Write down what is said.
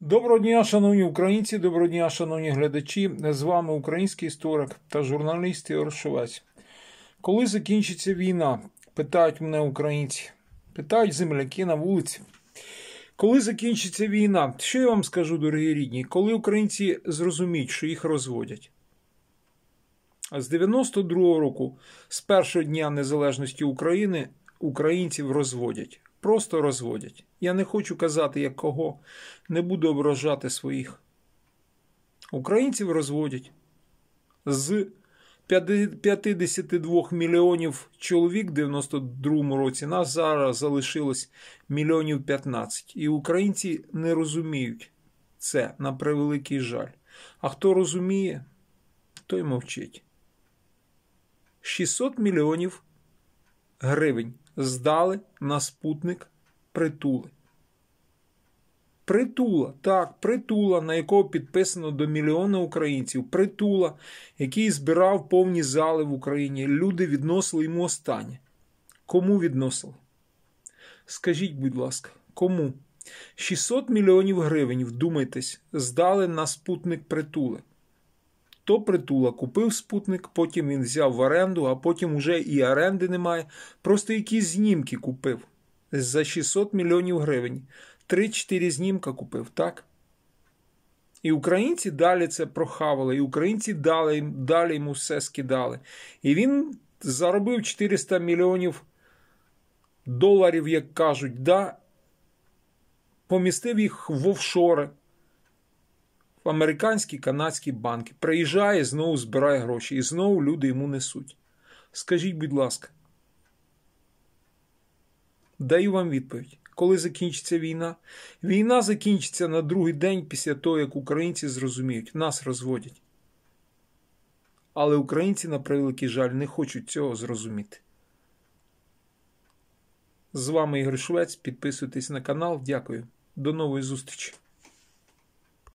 Доброго дня, шановні українці, доброго дня, шановні глядачі. З вами український історик та журналіст Ігор Шовець. Коли закінчиться війна? Питають мене українці, питають земляки на вулиці. Коли закінчиться війна, що я вам скажу, дорогі рідні, коли українці зрозуміють, що їх розводять? З 92-го року, з першого дня незалежності України, українців розводять. Просто розводять. Я не хочу казати, як кого, не буду ображати своїх. Українців розводять. З 52 мільйонів чоловік в 92 році нас зараз залишилось мільйонів 15. І українці не розуміють це на превеликий жаль. А хто розуміє, той мовчить. 600 мільйонів гривень здали на спутник притули. Притула, так, притула, на якого підписано до мільйона українців. Притула, який збирав повні зали в Україні. Люди відносили йому останнє. Кому відносили? Скажіть, будь ласка, кому? 600 мільйонів гривень, вдумайтесь, здали на спутник притули. То притула купив спутник, потім він взяв в оренду, а потім уже і оренди немає. Просто якісь знімки купив за 600 мільйонів гривень. 3-4 знімка купив, так? І українці далі це прохавали, і українці далі, далі йому все скидали. І він заробив 400 мільйонів доларів, як кажуть, да, помістив їх в офшори в американські канадські банки. Приїжджає, знову збирає гроші. І знову люди йому несуть. Скажіть, будь ласка, даю вам відповідь. Коли закінчиться війна? Війна закінчиться на другий день після того, як українці зрозуміють, нас розводять. Але українці, на превеликий жаль, не хочуть цього зрозуміти. З вами Ігор Швець. Підписуйтесь на канал. Дякую. До нової зустрічі.